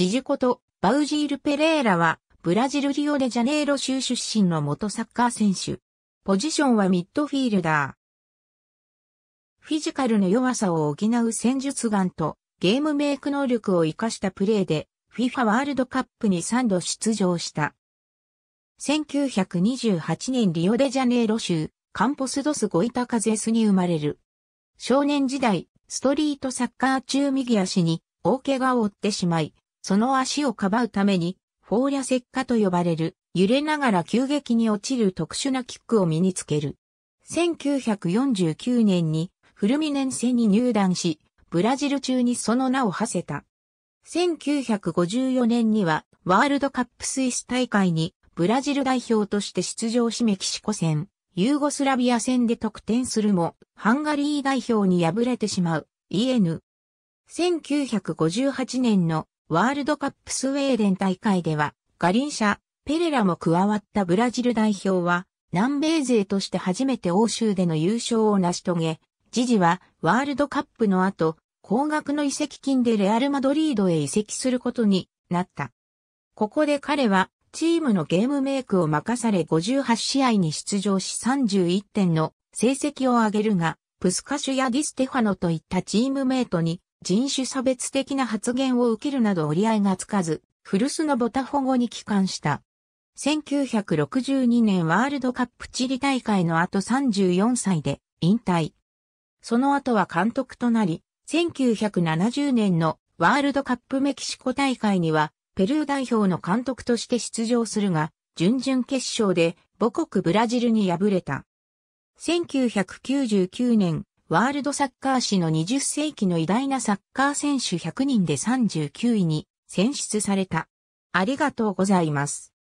ジジこと、バウジール・ペレーラは、ブラジル・リオデジャネイロ州出身の元サッカー選手。ポジションはミッドフィールダー。フィジカルの弱さを補う戦術眼とゲームメイク能力を活かしたプレーで FIFA ワールドカップに3度出場した。1928年リオデジャネイロ州カンポスドスゴイタカゼスに生まれる。少年時代、ストリートサッカー中右足に大怪我を負ってしまい、その足をかばうためにフォーリャ石化と呼ばれる、揺れながら急激に落ちる特殊なキックを身につける。1949年にフルミネンセに入団し、ブラジル中にその名を馳せた。1954年にはワールドカップスイス大会にブラジル代表として出場しメキシコ戦、ユーゴスラビア戦で得点するも、ハンガリー代表に敗れてしまう、EN。1958年のワールドカップスウェーデン大会では、ガリンシャ、ペレラも加わったブラジル代表は、南米勢として初めて欧州での優勝を成し遂げ、ジジはワールドカップの後、高額の移籍金でレアルマドリードへ移籍することになった。ここで彼はチームのゲームメイクを任され58試合に出場し31点の成績を上げるが、プスカシュやディステファノといったチームメイトに人種差別的な発言を受けるなど折り合いがつかず、古巣のボタフォゴに帰還した。1962年ワールドカップチリ大会の後34歳で引退。その後は監督となり、1970年のワールドカップメキシコ大会にはペルー代表の監督として出場するが、準々決勝で母国ブラジルに敗れた。1999年ワールドサッカー史の20世紀の偉大なサッカー選手100人で39位に選出された。ありがとうございます。